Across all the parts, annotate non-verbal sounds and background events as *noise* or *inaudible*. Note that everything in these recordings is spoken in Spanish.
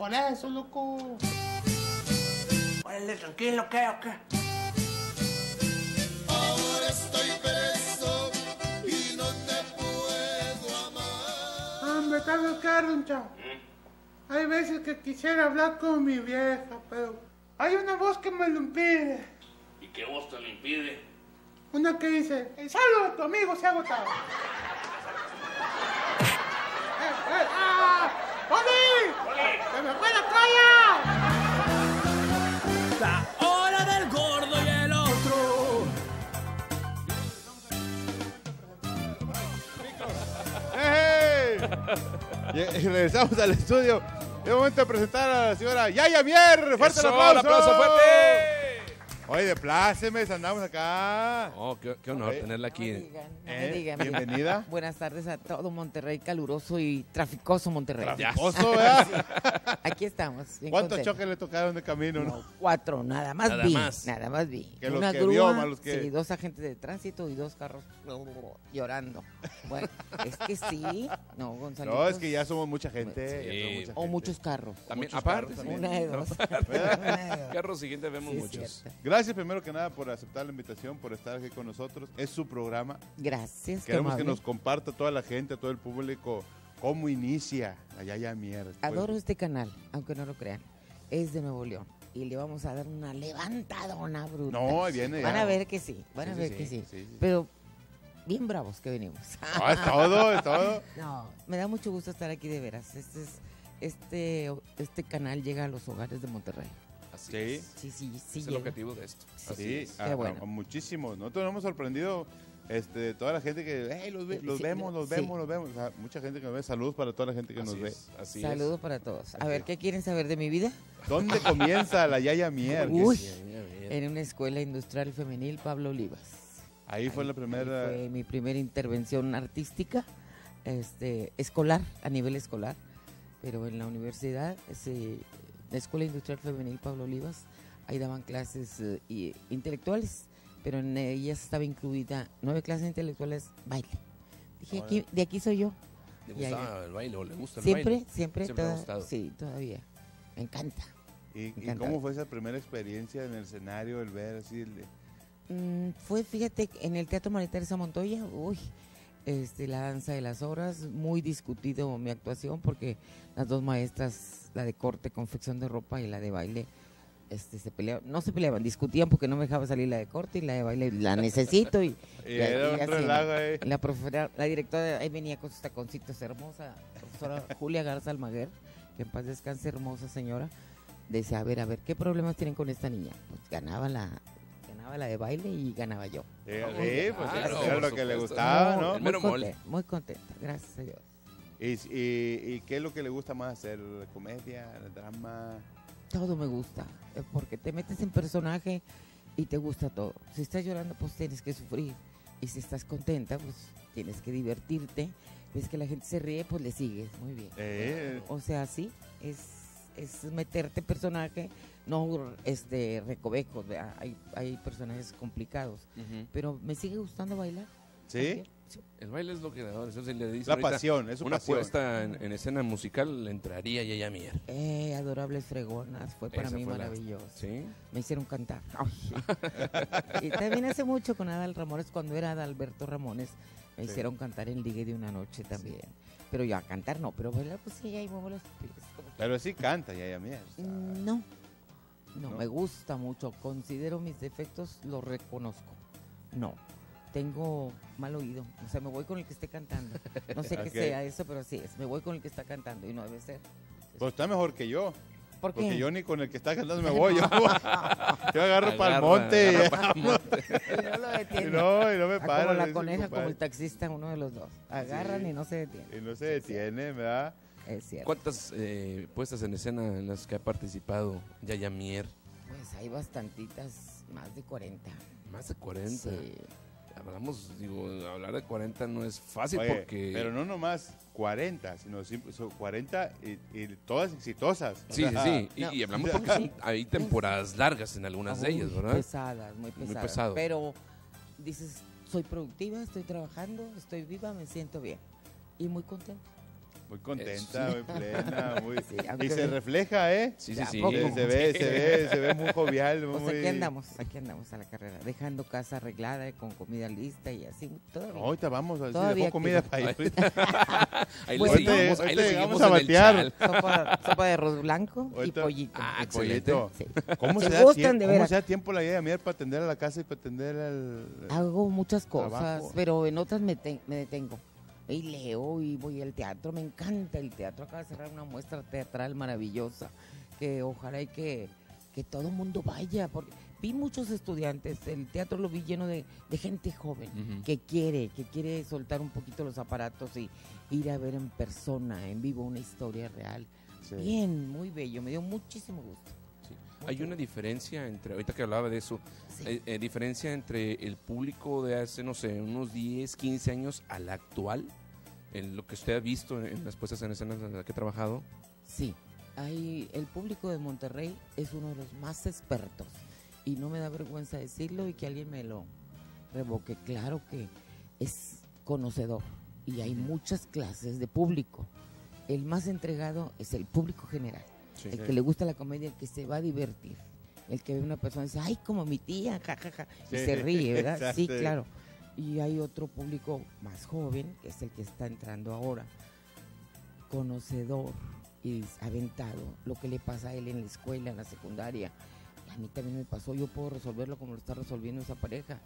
Por eso, loco. Órale, tranquilo, ¿qué o qué? Ahora estoy preso y no te puedo amar. Hombre, Carlos Caruncha. Hay veces que quisiera hablar con mi vieja, pero hay una voz que me lo impide. ¿Y qué voz te lo impide? Una que dice, el saldo de tu amigo se ha agotado. Y, *laughs* regresamos al estudio. Es momento de presentar a la señora Yaya Mier. ¡Fuerte el Eso, aplauso! ¡El aplauso fuerte! Oye, de plácemes, andamos acá. Oh, qué, qué honor tenerla No me aquí. digan, no Eh, me digan. bienvenida. *laughs* Buenas tardes a todo Monterrey, caluroso y traficoso Monterrey. Ya. Oso, ¿verdad? Aquí estamos. ¿Cuántos contentos. choques le tocaron de camino? no? Cuatro, nada más Nada vi. más. Nada más vi. Que los Una que grúa, vio, más los que- sí, dos agentes de tránsito y dos carros *laughs* llorando. Bueno, es que sí. No, Gonzalo. No, es que ya somos mucha gente. Sí. ya somos mucha O gente. muchos carros. También, Muchos aparte, carros también. Una de dos. ¿Verdad? *laughs* Una de dos. Carros siguiente vemos Sí, muchos. cierto. Gracias primero que nada por aceptar la invitación, por estar aquí con nosotros. Es su programa. Gracias. Queremos que nos comparta toda la gente, todo el público, cómo inicia la Yaya Mier. Adoro este canal, aunque no lo crean. Es de Nuevo León. Y le vamos a dar una levantadona bruta. No, viene Van ya. a ver que sí, van Sí, a ver sí, que sí. Pero bien bravos que venimos. No, es todo, es todo. *laughs* No, me da mucho gusto estar aquí de veras. Este, es, este, este canal llega a los hogares de Monterrey. Así Sí. es. Sí, sí, sí. Es el objetivo de esto. Así Sí, es. a, Qué a- bueno. a muchísimos. Nosotros nos hemos sorprendido este, toda la gente que, hey, los, ve- los sí, vemos, los sí. vemos, los vemos. O sea, mucha gente que nos ve. Saludos para toda la gente que Así nos ve. Así Saludos para todos. A Así ver. ¿qué quieren saber de mi vida? ¿Dónde *laughs* comienza la Yaya Mier? Uy. En una escuela industrial femenil, Pablo Olivas. Ahí fue la Ahí primera. Fue mi primera intervención artística, este, escolar, a nivel escolar. Pero en la universidad, ese, la Escuela Industrial Femenil Pablo Olivas, ahí daban clases eh, y- intelectuales, pero en ellas estaba incluida nueve clases intelectuales, baile. Dije, aquí, de aquí soy yo. ¿Le gustaba el baile o le gusta el Siempre, baile? siempre, Siempre toda- gustado. sí, todavía. Me encanta. ¿Y, cómo fue esa primera experiencia en el escenario, el ver así? el de- Mm, fue, fíjate, en el Teatro María Teresa Montoya, uy, este, la danza de las horas, muy discutido mi actuación porque las dos maestras, la de corte, confección de ropa y la de baile, este, se peleaban, no se peleaban, discutían porque no me dejaba salir la de corte y la de baile la necesito y, *laughs* Y y- era y así, ahí. La profesora, la directora, ahí venía con sus taconcitos hermosa, profesora *laughs* Julia Garza Almaguer, que en paz descanse, hermosa señora, decía, a ver, a ver, ¿qué problemas tienen con esta niña? Pues ganaba la, ganaba la de baile y ganaba yo. Sí, Ah, sí, pues claro, era por lo que le gustaba, No, muy, contenta, muy contenta, gracias a Dios. Y, y, y qué es lo que le gusta más hacer? ¿La comedia, el drama? Todo me gusta, eh, porque te metes en personaje y te gusta todo. Si estás llorando, pues tienes que sufrir. Y si estás contenta, pues tienes que divertirte. Ves que la gente se ríe, pues le sigues. Muy bien. Eh, O sea, sí, es, es meterte personaje, no este recovecos. Hay, hay personajes complicados. Pero me sigue gustando bailar. ¿Sí? El baile es lo que le dice La ahorita, pasión, es su una pasión. puesta en, en escena musical le entraría Yaya Mier. Eh, adorables fregonas, fue para Esa mí fue la- maravilloso. ¿Sí? Me hicieron cantar. Y también hace mucho con Adal Ramones, cuando era Adalberto Ramones, me Sí. hicieron cantar en Ligue de una noche también. Pero yo a cantar no, pero bailar pues sí, ahí muevo los pies. Pero sí canta Yaya Mm, No, no, ¿No? me gusta mucho. Considero mis defectos, los reconozco. No, tengo mal oído. O sea, me voy con el que esté cantando. No sé *laughs* qué sea eso, pero sí es. Me voy con el que está cantando y no debe ser. Pues está mejor que yo. ¿Por qué? Porque yo ni con el que está cantando me *laughs* voy. Yo, *laughs* yo agarro para el monte. y-. Y no lo Y detiene. no, y no me Ah, como la coneja, como el taxista, uno de los dos. Agarran Sí. y no se detienen. Y no se detiene, ¿verdad? Es cierto. ¿Cuántas eh, puestas en escena en las que ha participado Yaya Mier? Pues hay bastantitas, más de 40. Más de 40. Sí. Hablamos, digo, hablar de 40 no es fácil Oye, porque... Pero no nomás 40, sino sim- son 40 y, y todas exitosas. Sí, sí, sea, sí. Y, No. y hablamos porque son, hay temporadas largas en algunas de ellas, ¿verdad? Pesadas, muy Muy pesadas. pesado. Pero dices, soy productiva, estoy trabajando, estoy viva, me siento bien. Y muy contenta. Muy contenta, muy plena, muy... Sí, aunque- y se refleja, ¿eh? Sí, sí, ¿A sí. poco? Se, se ve, se ve, se ve muy jovial, *laughs* Pues muy... aquí andamos, aquí andamos a la carrera, dejando casa arreglada y con comida lista y así, todavía. Ahorita vamos a dejó comida para ir. Ahí Bueno. *laughs* le seguimos, ahí le seguimos a batear. Sopa, sopa de arroz blanco y pollito. Ah, excelente. pollito. Sí. ¿Cómo Se se, da tiempo, de ¿Cómo se da tiempo la idea mier para atender a la casa y para atender al... Hago muchas cosas, Trabajo. pero en otras me, te- me detengo. Y leo y voy al teatro, me encanta el teatro. Acaba de cerrar una muestra teatral maravillosa, que ojalá y que, que todo el mundo vaya, porque vi muchos estudiantes, el teatro lo vi lleno de, de gente joven, que quiere, que quiere soltar un poquito los aparatos y ir a ver en persona, en vivo, una historia real. Sí. Bien, muy bello, me dio muchísimo gusto. Hay una diferencia entre, ahorita que hablaba de eso, Sí. eh, eh, diferencia entre el público de hace, no sé, unos 10, 15 años al actual, en lo que usted ha visto en, las puestas en escenas en las que ha trabajado. Sí, hay, el público de Monterrey es uno de los más expertos y no me da vergüenza decirlo y que alguien me lo revoque. Claro que es conocedor y hay muchas clases de público. El más entregado es el público general, el que le gusta la comedia, el que se va a divertir. El que ve una persona y dice, ay, como mi tía, jajaja, y Sí, se ríe, ¿verdad? *laughs* Sí, claro. Y hay otro público más joven, que es el que está entrando ahora, conocedor y aventado, lo que le pasa a él en la escuela, en la secundaria. A mí también me pasó, yo puedo resolverlo como lo está resolviendo esa pareja.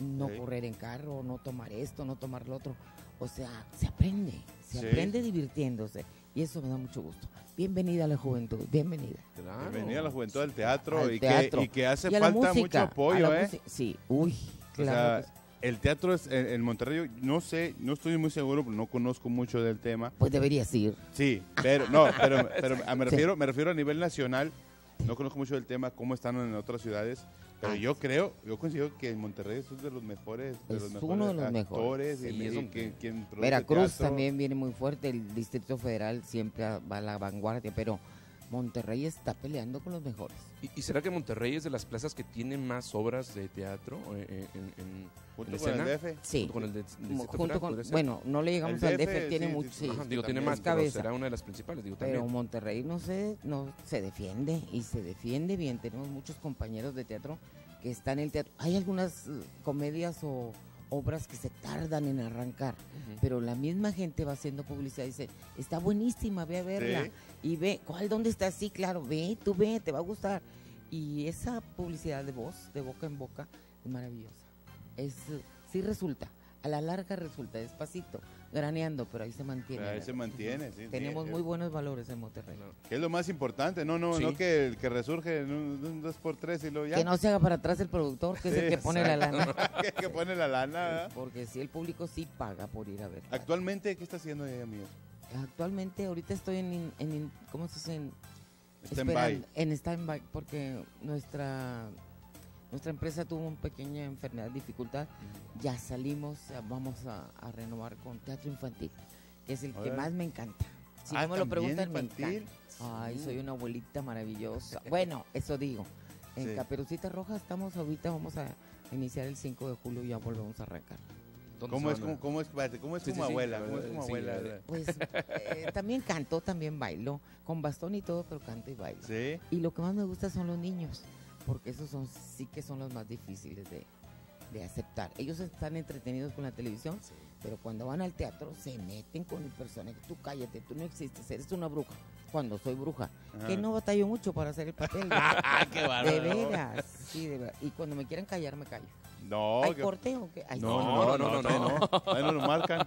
No Sí. correr en carro, no tomar esto, no tomar lo otro. O sea, se aprende, se Sí. aprende divirtiéndose. Y eso me da mucho gusto. Bienvenida a la juventud, bienvenida. Claro. Bienvenida a la juventud del teatro, Al y, teatro. Que, y que hace Y falta mucho música, apoyo, ¿eh? Sí, uy, O claro. sea, que sí. el teatro es en, en Monterrey, no sé, no estoy muy seguro, no conozco mucho del tema. pues deberías ir. Sí, pero no, pero, pero a- me *laughs* Sí. refiero, me refiero a nivel nacional. No conozco mucho del tema, cómo están en otras ciudades, pero Ah. yo creo, yo considero que Monterrey es uno de los mejores, de Es los uno mejores de los actores Sí, y quien- quien Veracruz teatro. también viene muy fuerte, el Distrito Federal siempre va a la vanguardia, pero Monterrey está peleando con los mejores. ¿Y, y será que Monterrey es de las plazas que tiene más obras de teatro eh, en, en- en- Junto en con el escena? DF. Sí, junto con el de- Distrito junto con, bueno, no le llegamos El al DF, DF, tiene sí, mucho, sí, digo, tiene más, pero será una de las principales, digo, pero también. Monterrey no se, no se defiende y se defiende bien. Tenemos muchos compañeros de teatro que están en el teatro. Hay algunas eh, comedias o obras que se tardan en arrancar, pero la misma gente va haciendo publicidad y dice, está buenísima, ve a verla. Sí. Y ve, ¿cuál, dónde está? Sí, claro, ve, tú ve, te va a gustar. Y esa publicidad de voz, de boca en boca, es maravillosa. Es, sí resulta, a la larga resulta, despacito, graneando, pero ahí se mantiene. Ahí se mantiene, sí, Tenemos sí. muy buenos valores en Monterrey. Que es lo más importante, no, no, Sí. no que el que resurge en un, un dos por tres y luego ya. Que no se haga para atrás el productor, que es el que pone la lana. *laughs* que, que pone la lana. Porque si el público sí paga por ir a ver. Actualmente, ¿qué está haciendo ella, amigo? Actualmente, ahorita estoy en, en ¿cómo se dice? En, Stand-by. esperando- En stand-by, porque nuestra, nuestra empresa tuvo una pequeña enfermedad, dificultad. Ya salimos, eh, vamos a, a renovar con teatro infantil, que es el que más me encanta. Si Ah, no me lo ¿también preguntan, me encanta. Ay, soy una abuelita maravillosa. *laughs* Bueno, eso digo. En Sí. Caperucita Roja estamos ahorita, vamos a iniciar el 5 de julio y ya volvemos a arrancar. ¿Dónde ¿Cómo es, a- cómo, es, espérate, cómo es Sí, como abuela? a ver, ¿Cómo es como. Pues eh, *laughs* también canto, también bailo, con bastón y todo, pero canto y bailo. Sí. Y lo que más me gusta son los niños, porque esos son sí que son los más difíciles de, de aceptar. Ellos están entretenidos con la televisión, pero cuando van al teatro se meten con el personaje. Tú cállate, tú no existes, eres una bruja. Cuando soy bruja, Ajá. que no batallo mucho para hacer el papel. ¿no? *laughs* Qué de veras, sí, de veras. Y cuando me quieran callar, me callo. No, ¿Hay que- corte o qué? Ay, no, No, no, no, no, no, no, no. Ahí no lo marcan.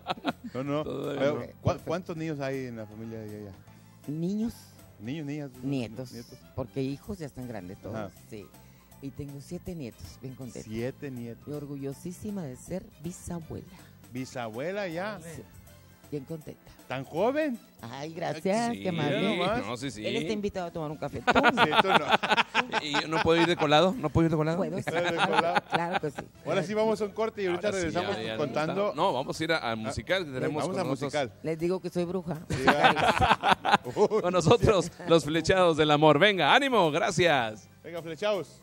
No, no. *laughs* Pero, no. ¿cu- ¿Cuántos niños hay en la familia de ella? Niños, Niños, niñas. nietos, porque hijos ya están grandes todos, Ajá. sí. Y tengo siete nietos, bien contentos. Siete nietos. Y orgullosísima de ser bisabuela. Bisabuela ya. Sí, bien contenta. ¿Tan joven? Ay, gracias, Sí, qué amable. nomás. no, sí, sí. Él está invitado a tomar un café. Tú, *laughs* Sí, tú no. *laughs* ¿Y yo no puedo ir de colado? ¿No puedo ir de colado? puedo, sí, Dale, claro, colado. *laughs* claro que sí. Ahora sí vamos a un corte y ahorita Ahora sí, regresamos ya, ya, contando. Ah, No, vamos a ir a- al musical que tenemos Vamos con a nosotros- musical. Les digo que soy bruja. Sí. Uy, Con nosotros, los flechados del amor. Venga, ánimo, gracias. Venga, flechados.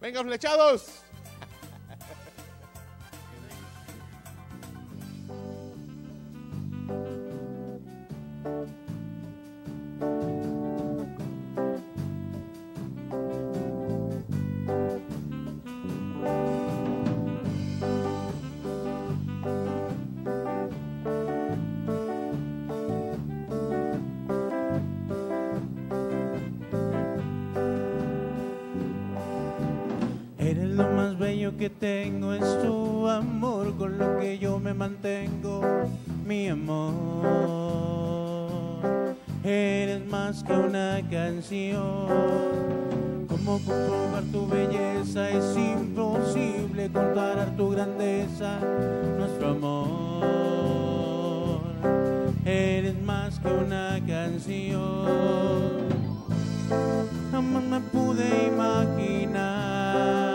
Venga, flechados. Que tengo es tu amor, con lo que yo me mantengo, mi amor. Eres más que una canción. Como comprobar tu belleza es imposible contar tu grandeza, nuestro amor. Eres más que una canción. Jamás me pude imaginar.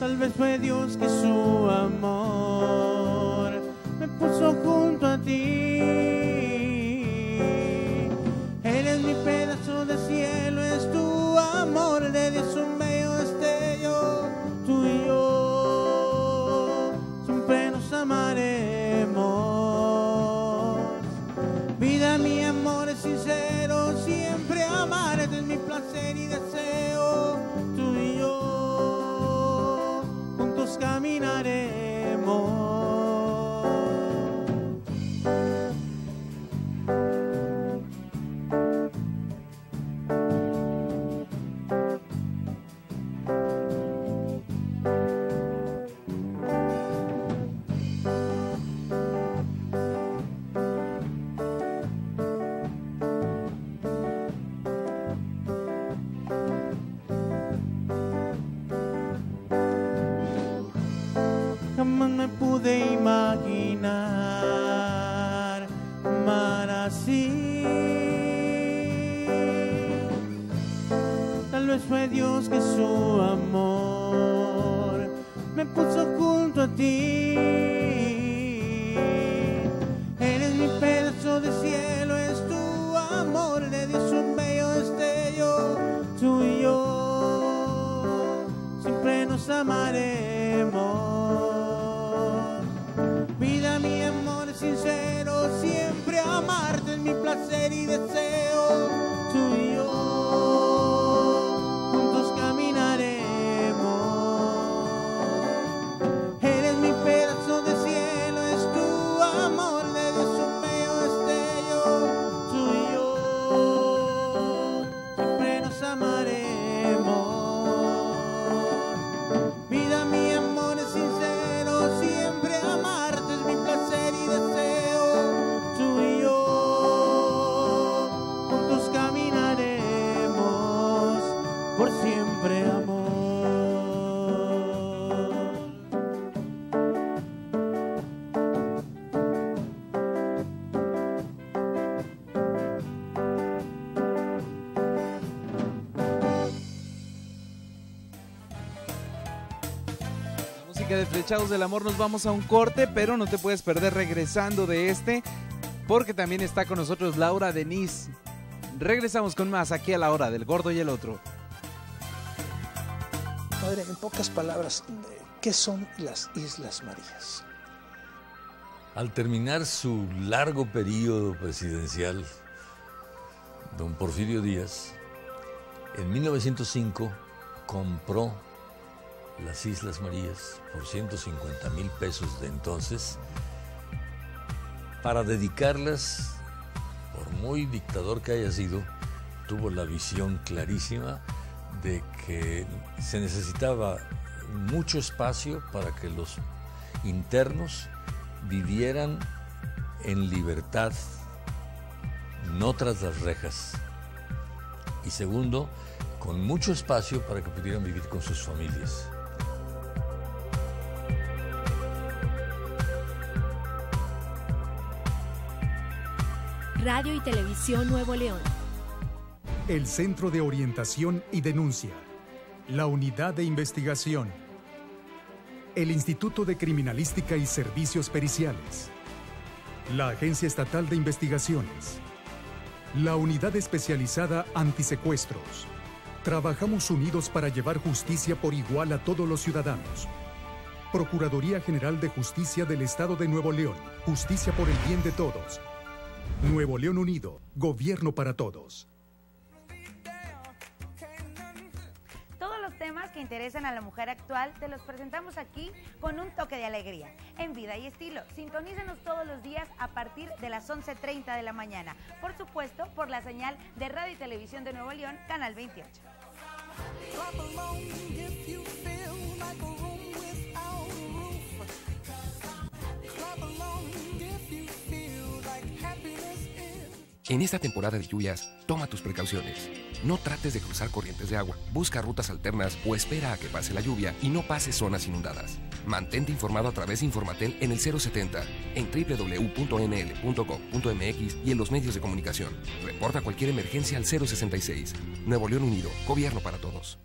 Tal vez fue Dios que su amor me puso junto a ti. Fue Dios que su amor me puso junto a ti. Eres mi pedazo de cielo, es tu amor, le dio un bello destello, tú y yo siempre nos amaremos. Vida, mi amor es sincero, siempre amarte es mi placer y deseo, de Flechados del Amor nos vamos a un corte, pero no te puedes perder regresando de este, porque también está con nosotros Laura Denise. Regresamos con más aquí a la hora del gordo y el otro. Padre, en pocas palabras, ¿qué son las Islas Marías? Al terminar su largo periodo presidencial, don Porfirio Díaz, en 1905 compró las Islas Marías por 150 mil pesos de entonces para dedicarlas, por muy dictador que haya sido, tuvo la visión clarísima de que se necesitaba mucho espacio para que los internos vivieran en libertad, no tras las rejas. Y segundo, con mucho espacio para que pudieran vivir con sus familias. Radio y Televisión Nuevo León. El Centro de Orientación y Denuncia. La Unidad de Investigación. El Instituto de Criminalística y Servicios Periciales. La Agencia Estatal de Investigaciones. La Unidad Especializada Antisecuestros. Trabajamos unidos para llevar justicia por igual a todos los ciudadanos. Procuraduría General de Justicia del Estado de Nuevo León. Justicia por el bien de todos. Nuevo León Unido. Gobierno para todos. Todos los temas que interesan a la mujer actual, te los presentamos aquí con un toque de alegría, en vida y estilo. Sintonízanos todos los días a partir de las 11.30 de la mañana. Por supuesto, por la señal de Radio y Televisión de Nuevo León, Canal 28. En esta temporada de lluvias, toma tus precauciones. No trates de cruzar corrientes de agua, busca rutas alternas o espera a que pase la lluvia y no pases zonas inundadas. Mantente informado a través de Informatel en el 070, en www.nl.com.mx y en los medios de comunicación. Reporta cualquier emergencia al 066. Nuevo León Unido, Gobierno para Todos.